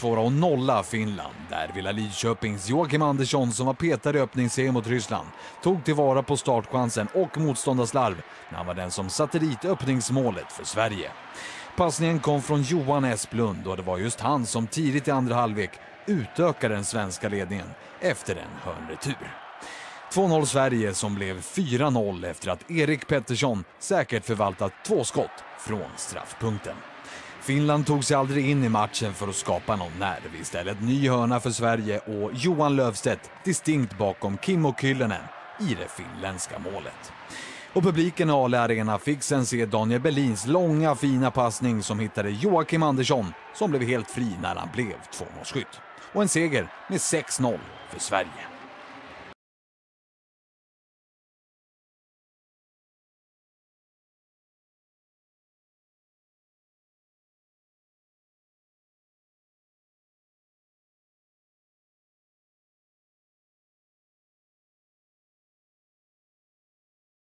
Svåra och nolla Finland, där Villa Lidköpings Joakim Andersson som var petad i öppningsserien mot Ryssland tog tillvara på startchansen och motståndarslarv när han var den som satte dit öppningsmålet för Sverige. Passningen kom från Johan Esplund och det var just han som tidigt i andra halvlek utökade den svenska ledningen efter en hörnretur. 2-0 Sverige som blev 4-0 efter att Erik Pettersson säkert förvaltat två skott från straffpunkten. Finland tog sig aldrig in i matchen för att skapa någon nerv. Istället ny hörna för Sverige och Johan Löfstedt distinkt bakom Kimmo Kyllönen i det finländska målet. Och publiken i Ale Arena fick sen se Daniel Berlins långa fina passning som hittade Joakim Andersson som blev helt fri när han blev tvåmålsskytt. Och en seger med 6-0 för Sverige.